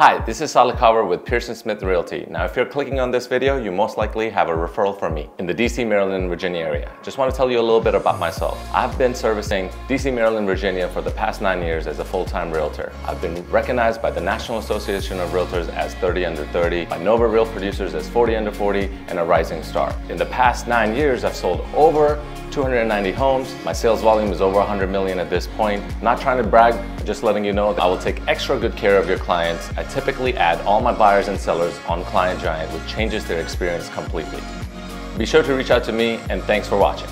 Hi, this is Saliq Khawar with Pearson Smith Realty. Now, if you're clicking on this video, you most likely have a referral from me in the DC, Maryland, Virginia area. Just want to tell you a little bit about myself. I've been servicing DC, Maryland, Virginia for the past nine years as a full-time realtor. I've been recognized by the National Association of Realtors as 30 under 30, by Nova Real Producers as 40 under 40, and a rising star. In the past nine years, I've sold over 290 homes. My sales volume is over 100 million at this point. Not trying to brag, just letting you know that I will take extra good care of your clients. I typically add all my buyers and sellers on Client Giant, which changes their experience completely. Be sure to reach out to me and thanks for watching.